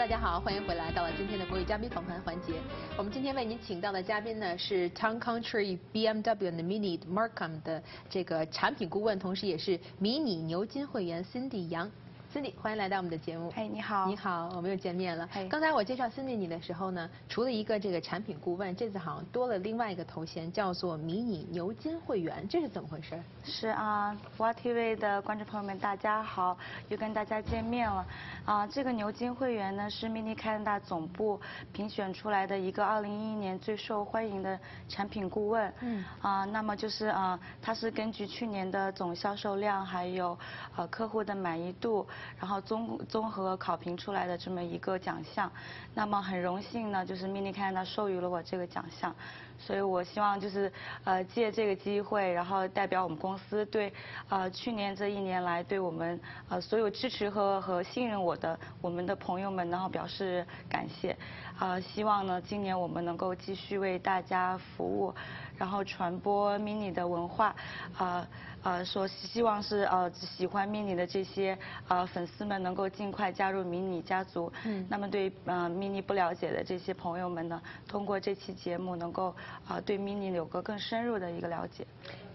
大家好，欢迎回来到了今天的国语嘉宾访谈环节。我们今天为您请到的嘉宾呢是 Town Country BMW 的 Mini Markham 的这个产品顾问，同时也是迷你牛津会员 Cindy 杨。Cindy，欢迎来到我们的节目。哎，你好。你好，我们又见面了。哎。刚才我介绍 Cindy 你的时候呢，除了一个这个产品顾问，这次好像多了另外一个头衔，叫做迷你牛津会员，这是怎么回事？是啊，福华 TV 的观众朋友们，大家好，又跟大家见面了。啊，这个牛津会员呢，是 Mini Canada 总部评选出来的一个2011年最受欢迎的产品顾问。嗯。啊，那么就是啊，它是根据去年的总销售量，还有呃客户的满意度。然后综综合考评出来的这么一个奖项，那么很荣幸呢，就是 Mini Canada 授予了我这个奖项，所以我希望就是呃借这个机会，然后代表我们公司对呃去年这一年来对我们呃所有支持和和信任我的我们的朋友们，然后表示感谢，啊希望呢今年我们能够继续为大家服务，然后传播 Mini 的文化，啊。呃，说希望是呃喜欢 mini 的这些呃粉丝们能够尽快加入 mini 家族。嗯。那么对呃 mini 不了解的这些朋友们呢，通过这期节目能够啊对 mini 有个更深入的一个了解。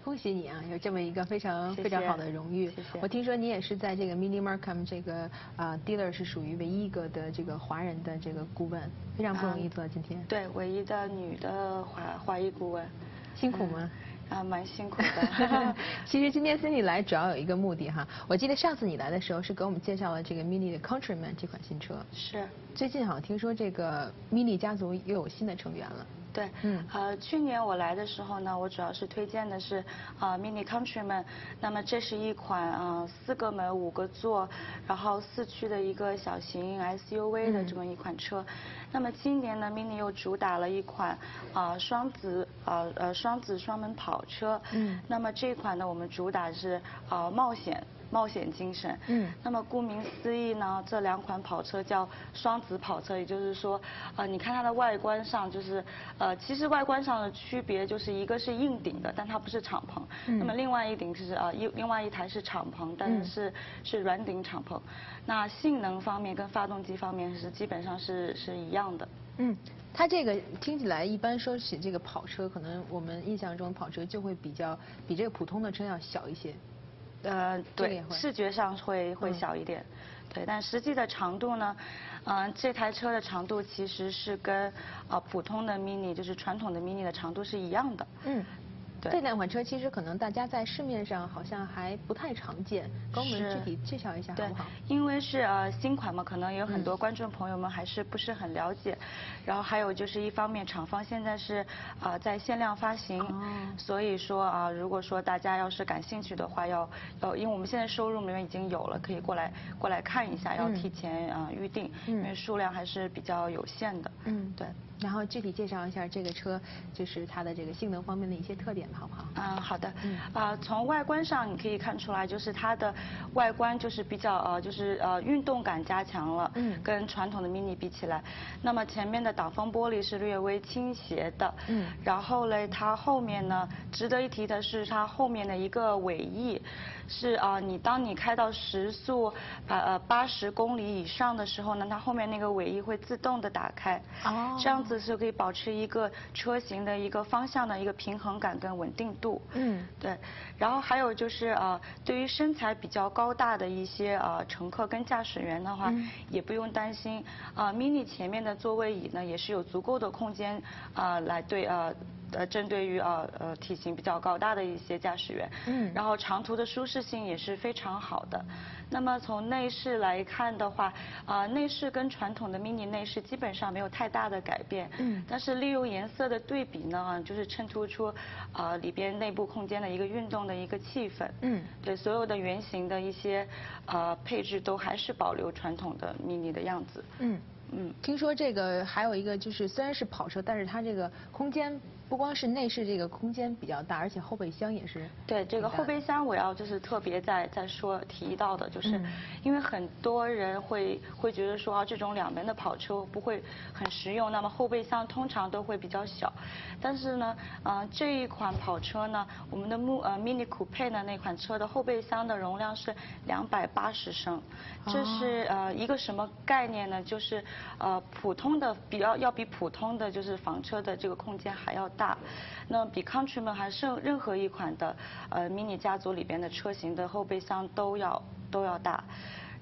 恭喜你啊，有这么一个非常非常好的荣誉。谢谢。我听说你也是在这个 mini Markham 这个啊 dealer 是属于唯一一个的这个华人的这个顾问，非常不容易做到今天。对，唯一的女的华华裔顾问。辛苦吗？啊，蛮辛苦的。其实今天 Cindy 来主要有一个目的哈，我记得上次你来的时候是给我们介绍了这个 Mini 的 Countryman 这款新车。是。最近好像听说这个 Mini 家族又有新的成员了。对，嗯，呃，去年我来的时候呢，我主要是推荐的是啊 Mini Countryman，那么这是一款啊四个门五个座，然后四驱的一个小型 SUV 的这么一款车。那么今年呢，Mini 又主打了一款啊双子啊呃双子双门跑车。嗯。那么这款呢，我们主打是啊冒险。冒险精神，嗯，那么顾名思义呢，这两款跑车叫双子跑车，也就是说，呃，你看它的外观上就是，呃，其实外观上的区别就是一个是硬顶的，但它不是敞篷，那么另外一顶是呃一另外一台是敞篷，但是是软顶敞篷，那性能方面跟发动机方面是基本上是是一样的。嗯，它这个听起来一般说起这个跑车，可能我们印象中跑车就会比较比这个普通的车要小一些。呃，对，视觉上会会小一点，对，但实际的长度呢，嗯，这台车的长度其实是跟啊普通的 Mini 就是传统的 Mini 的长度是一样的。嗯。这两款车其实可能大家在市面上好像还不太常见，跟我们具体介绍一下好不好？因为是呃新款嘛，可能有很多观众朋友们还是不是很了解。然后还有就是一方面，厂方现在是啊在限量发行，所以说啊如果说大家要是感兴趣的话，要要因为我们现在收入里面已经有了，可以过来过来看一下，要提前啊预定，因为数量还是比较有限的。嗯，对。然后具体介绍一下这个车，就是它的这个性能方面的一些特点，好不好？啊，好的。嗯。啊，从外观上你可以看出来，就是它的外观就是比较呃，就是呃运动感加强了。嗯。跟传统的 Mini 比起来，那么前面的挡风玻璃是略微倾斜的。嗯。然后嘞，它后面呢，值得一提的是它后面的一个尾翼。是啊，你当你开到时速呃呃八十公里以上的时候呢，它后面那个尾翼会自动的打开，哦，这样子是可以保持一个车型的一个方向的一个平衡感跟稳定度。嗯，对。然后还有就是呃，对于身材比较高大的一些呃乘客跟驾驶员的话，也不用担心啊，mini 前面的座位椅呢也是有足够的空间啊来对呃。呃，针对于呃呃体型比较高大的一些驾驶员，嗯，然后长途的舒适性也是非常好的。那么从内饰来看的话，啊，内饰跟传统的 mini 内饰基本上没有太大的改变，嗯，但是利用颜色的对比呢，就是衬托出啊里边内部空间的一个运动的一个气氛，嗯，对，所有的圆形的一些呃配置都还是保留传统的 mini 的样子，嗯。嗯，听说这个还有一个就是，虽然是跑车，但是它这个空间不光是内饰这个空间比较大，而且后备箱也是。对这个后备箱，我要就是特别再再说提到的，就是因为很多人会会觉得说啊，这种两门的跑车不会很实用，那么后备箱通常都会比较小。但是呢，呃，这一款跑车呢，我们的木呃 Mini Coupe 呢那款车的后备箱的容量是两百八十升，这是呃一个什么概念呢？就是呃普通的比较要比普通的就是房车的这个空间还要大，那比 Countryman 还是任何一款的呃 Mini 家族里边的车型的后备箱都要都要大。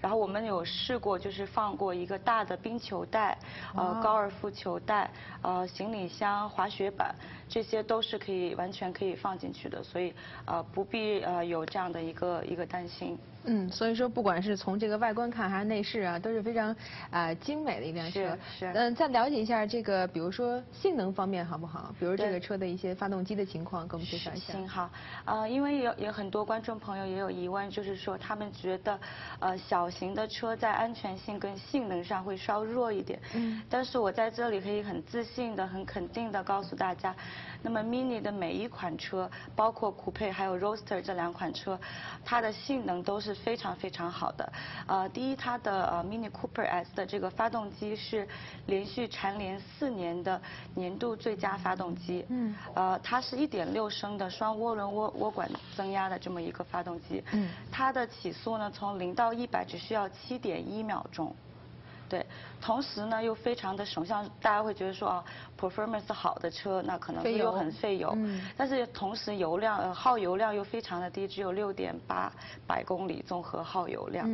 然后我们有试过，就是放过一个大的冰球袋，呃，高尔夫球袋，呃，行李箱、滑雪板，这些都是可以完全可以放进去的，所以呃不必呃有这样的一个一个担心。嗯，所以说不管是从这个外观看还是内饰啊，都是非常啊精美的一辆车。是是。嗯，再了解一下这个，比如说性能方面好不好？比如这个车的一些发动机的情况，给我们介绍一下。行好，呃，因为有有很多观众朋友也有疑问，就是说他们觉得呃小型的车在安全性跟性能上会稍弱一点。嗯。但是我在这里可以很自信的、很肯定的告诉大家，那么 Mini 的每一款车，包括 Coupe 还有 Roadster 这两款车，它的性能都是。非常非常好的，呃，第一，它的呃 Mini Cooper S 的这个发动机是连续蝉联四年的年度最佳发动机，嗯，呃，它是一点六升的双涡轮涡涡管增压的这么一个发动机，嗯，它的起速呢，从零到一百只需要七点一秒钟。对，同时呢又非常的省，像大家会觉得说啊，performance 好的车那可能又很费油，但是同时油量耗油量又非常的低，只有六点八百公里综合耗油量，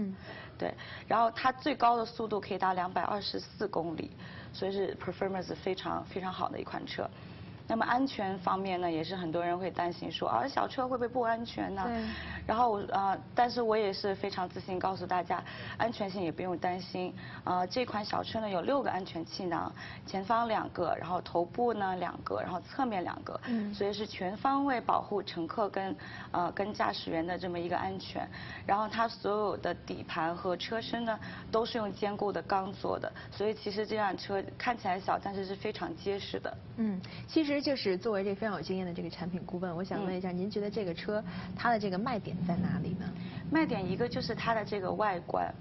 对，然后它最高的速度可以达两百二十四公里，所以是 performance 非常非常好的一款车。那么安全方面呢，也是很多人会担心说，啊小车会不会不安全呢？然后我啊，但是我也是非常自信告诉大家，安全性也不用担心。啊，这款小车呢有六个安全气囊，前方两个，然后头部呢两个，然后侧面两个，所以是全方位保护乘客跟呃跟驾驶员的这么一个安全。然后它所有的底盘和车身呢都是用坚固的钢做的，所以其实这辆车看起来小，但是是非常结实的。嗯，其实就是作为这非常有经验的这个产品顾问，我想问一下，您觉得这个车它的这个卖点在哪里呢？卖点一个就是它的这个外观。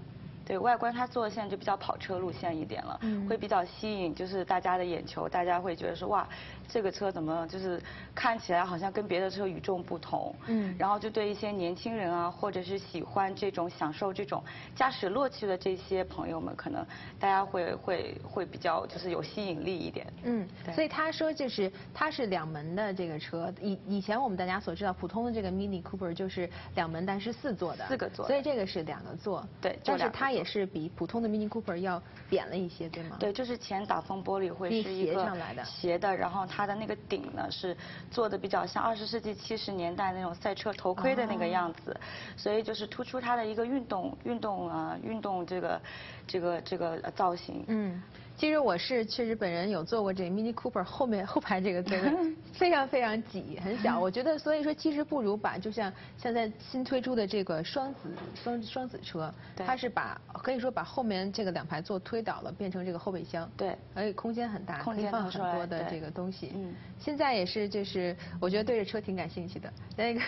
对外观，它做的现在就比较跑车路线一点了，会比较吸引，就是大家的眼球，大家会觉得说哇，这个车怎么就是看起来好像跟别的车与众不同，嗯，然后就对一些年轻人啊，或者是喜欢这种享受这种驾驶乐趣的这些朋友们，可能大家会会会比较就是有吸引力一点，嗯，所以他说就是它是两门的这个车，以以前我们大家所知道普通的这个 Mini Cooper 就是两门，但是四座的，四个座，所以这个是两个座，对，但是它也。也是比普通的 Mini Cooper 要扁了一些，对吗？对，就是前挡风玻璃会是一个斜的，然后它的那个顶呢是做的比较像二十世纪七十年代那种赛车头盔的那个样子，所以就是突出它的一个运动运动啊运动这个这个这个造型。嗯。其实我是确实本人有坐过这 Mini Cooper 后面后排这个座位，非常非常挤，很小。我觉得所以说其实不如把就像现在新推出的这个双子双双子车，它是把可以说把后面这个两排座推倒了，变成这个后备箱。对，而且空间很大，可以放很多的这个东西。嗯。现在也是就是我觉得对这车挺感兴趣的。那个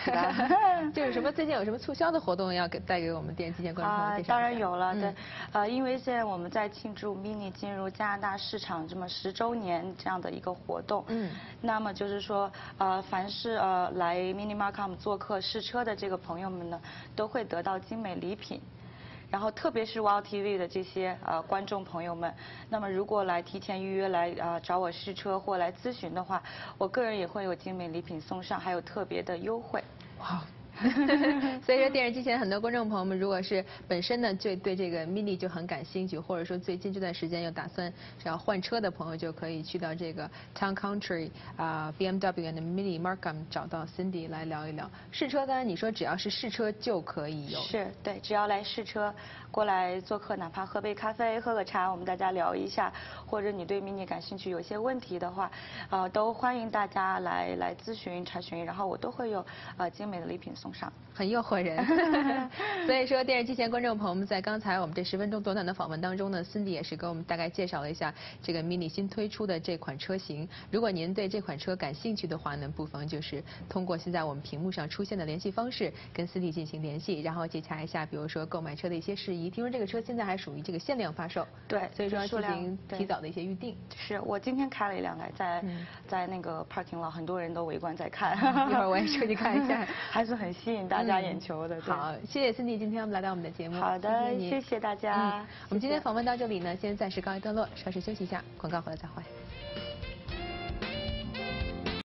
就是什么最近有什么促销的活动要给带给我们电机前观众朋友介绍当然有了，对。呃，因为现在我们在庆祝 Mini 进入。加拿大市场这么十周年这样的一个活动，嗯，那么就是说，呃，凡是呃来 Mini Markham 做客试车的这个朋友们呢，都会得到精美礼品。然后特别是 Wow TV 的这些呃观众朋友们，那么如果来提前预约来啊找我试车或来咨询的话，我个人也会有精美礼品送上，还有特别的优惠。哇。所以说，电视机前很多观众朋友们，如果是本身呢就对这个 Mini 就很感兴趣，或者说最近这段时间又打算要换车的朋友，就可以去到这个 Town Country 啊 BMW and Mini Markham 找到 Cindy 来聊一聊试车。刚才你说只要是试车就可以有，是对，只要来试车过来做客，哪怕喝杯咖啡、喝个茶，我们大家聊一下，或者你对 Mini 感兴趣，有些问题的话，呃，都欢迎大家来来咨询查询，然后我都会有呃精美的礼品送。上。很诱惑人，所以说电视机前观众朋友们，在刚才我们这十分钟短短的访问当中呢，Cindy 也是给我们大概介绍了一下这个 Mini 新推出的这款车型。如果您对这款车感兴趣的话呢，不妨就是通过现在我们屏幕上出现的联系方式跟 Cindy 进行联系，然后接洽一下，比如说购买车的一些事宜。听说这个车现在还属于这个限量发售，对，所以说要进行提早的一些预定。是我今天开了一辆来，在在那个 parking lot，很多人都围观在看，一会儿我也出去看一下，还是很吸引大家眼球的。好，谢谢 Cindy 今天我们来到我们的节目。好的，谢谢大家。我们今天访问到这里呢，先暂时告一段落，稍事休息一下，广告回来再会。